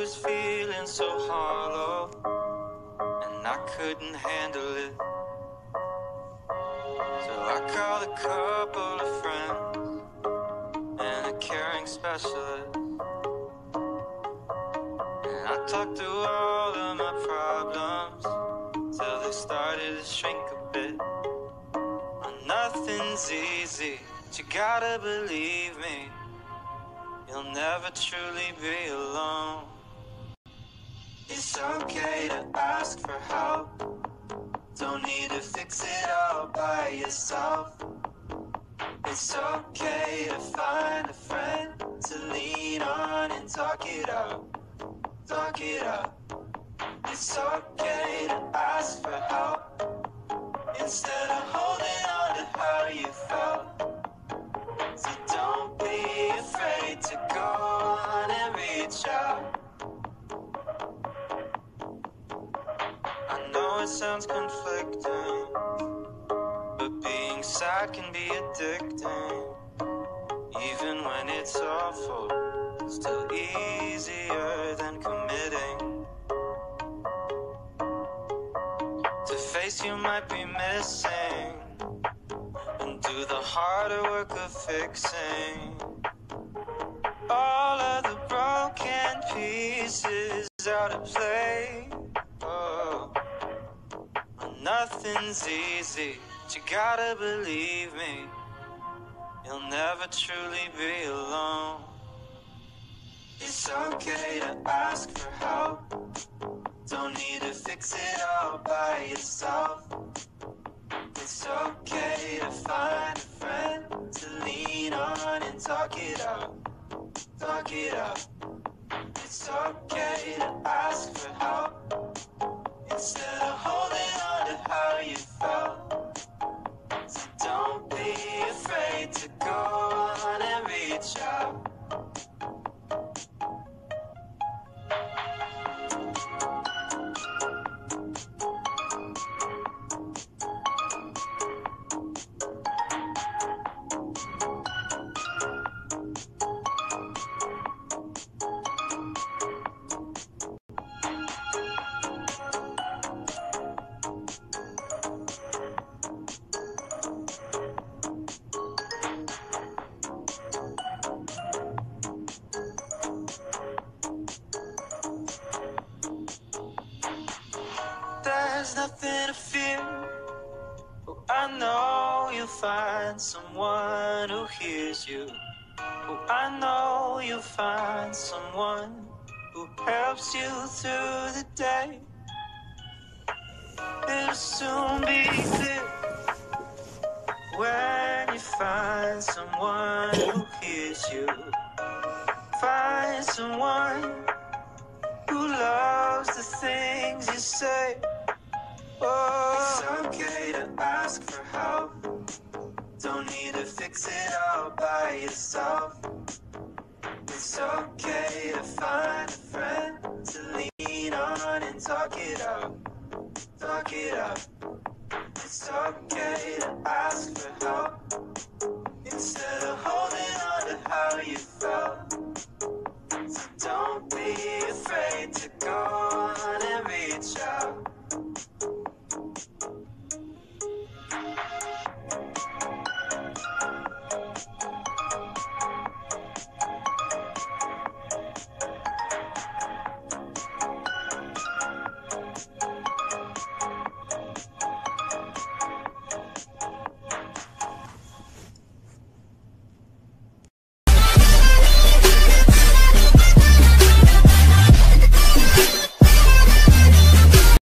was feeling so hollow, and I couldn't handle it. So I called a couple of friends and a caring specialist. And I talked through all of my problems till they started to shrink a bit. Well, nothing's easy, but you gotta believe me. You'll never truly be alone. It's okay to ask for help. Don't need to fix it all by yourself. It's okay to find a friend to lean on and talk it out. Talk it out. It's okay to ask for help instead of holding on to how you felt. It sounds conflicting, but being sad can be addicting. Even when it's awful, still easier than committing. To face you might be missing and do the harder work of fixing nothing's easy, but you gotta believe me. You'll never truly be alone. It's okay to ask for help. Don't need to fix it all by yourself. It's okay to find a friend to lean on and talk it out. Talk it out. It's okay to ask for help There's nothing to fear. Oh, I know you'll find someone who hears you. Oh, I know you'll find someone who helps you through the day. It'll soon be clear when you find someone who hears you. Find someone who loves the things you say. It's okay to ask for help. Don't need to fix it all by yourself. It's okay to find a friend to lean on and talk it out. Talk it out. It's okay to ask for help